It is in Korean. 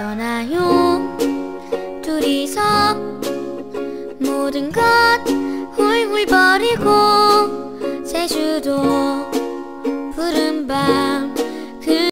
떠나요. 둘이서 모든 것 훌훌 버리고 제주도 푸른 밤.